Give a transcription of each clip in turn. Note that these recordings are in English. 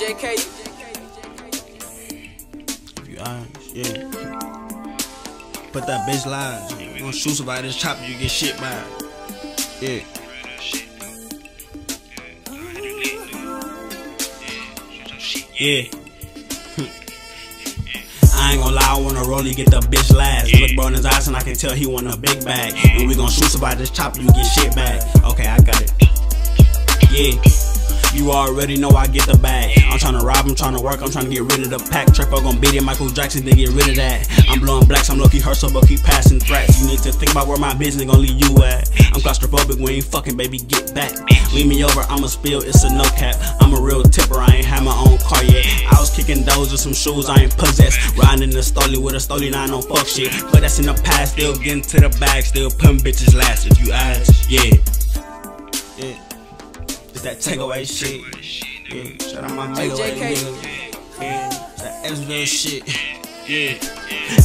JK. If you honest, yeah. Put that bitch lies. You gonna shoot somebody this chopper, you get shit by. Yeah. Yeah. I ain't gonna lie, I wanna roll, and get the bitch last. Look bro in his eyes and I can tell he want a big bag. And we gon' shoot somebody this chopper, you get shit back. Okay, I got it. Yeah. You already know I get the bag. I'm tryna rob, I'm tryna work, I'm tryna get rid of the pack. Trapper gon' beat it, Michael Jackson to get rid of that. I'm blowing blacks, I'm lucky hustle, but keep passing threats. You need to think about where my business gon' leave you at. I'm claustrophobic, we ain't fucking, baby, get back. Leave me over, I'ma spill, it's a no cap. I'm a real tipper, I ain't had my own car yet. I was kicking those with some shoes I ain't possessed. Riding in the stolly with a stolly, I don't fuck shit. But that's in the past, still getting to the bag, still putting bitches last if you ask. Yeah. Yeah. That takeaway shit. Yeah, shout out my takeaway nigga. Yeah, that Xville shit. Yeah.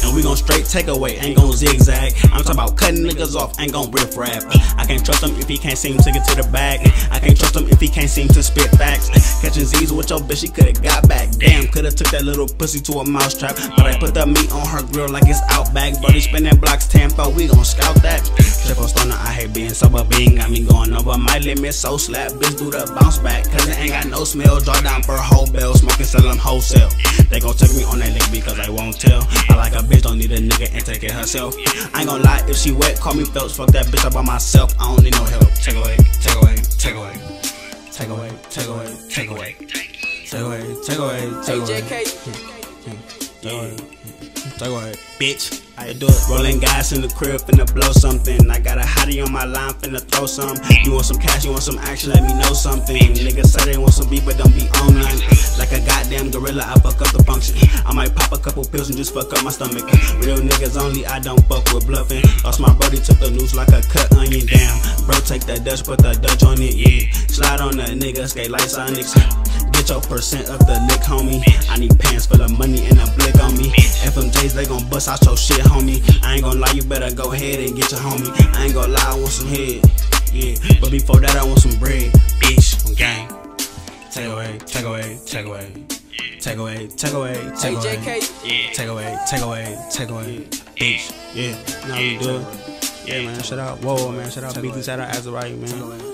And we gon' straight take away, ain't gon' zigzag. I'm talking about cutting niggas off, ain't gon' riff rap. I can't trust him if he can't seem to get to the bag. I can't trust him if he can't seem to spit facts. Catching Z's with your bitch, she could've got back. Damn, could've took that little pussy to a mousetrap. But I put the meat on her grill like it's Outback. Brody spinning blocks 10 4, we gon' scout that. Triple stunner, I hate being sober, being got me going over my limit. So slap, bitch, do the bounce back. Cause it ain't got no smell. Draw down for a whole bill, smoking, sell them wholesale. They gon' take me on that lick don't need a nigga and take it herself. I ain't gon' lie, if she wet, call me Phelps. Fuck that bitch up by myself, I don't need no help. Take away, take away, take away. Take away, take away, take away. Take away, take away, take away. JK. Take away. Take away. Bitch. I do it. Rolling gas in the crib, finna blow something. I got a hottie on my line, finna throw some. You want some cash, you want some action, let me know something. Niggas say they want some beat, but don't be on none. Like a goddamn gorilla, I fuck up the function. I might pop a couple pills and just fuck up my stomach. Real niggas only, I don't fuck with bluffing. Lost my brody, took the noose like a cut onion. Damn, bro, take that Dutch, put the Dutch on it, yeah. Slide on the nigga, skate like Sonics. Get your percent of the lick, homie. I need pants full of money and a blick on me. FMJs, they gon' bust out your shit, homie. I ain't gon' lie, you better go ahead and get your homie. I ain't gon' lie, I want some head. Yeah, but before that, I want some bread. Bitch, on gang. Take away, take away, take away. Take away, take away, take away. Take away, take away, take away. Bitch, yeah, now we do it. Yeah, man, shout out Whoa, man, shout out Biggie, shout out Azariah, man.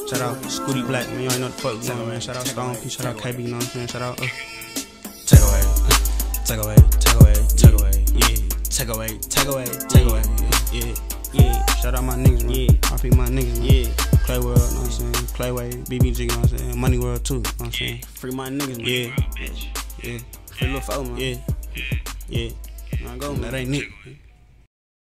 Shout out Scooty Black, man, you ain't know the fuck going man. Shout out Stone P, shout out KB, you know what I'm saying? Shout out, uh. Take away, take away, take away, take away, yeah. Take away, take away, take away, yeah, yeah. Shout out my niggas, man. Yeah. RP my niggas, man. Yeah. Clay World, know what I'm saying? Clayway, BBG, you know what I'm saying? Money World, too, you know what I'm saying? Free my niggas, man. Yeah, yeah. Free Lil' Fo, man. Yeah, yeah. Now go, man. That ain't it.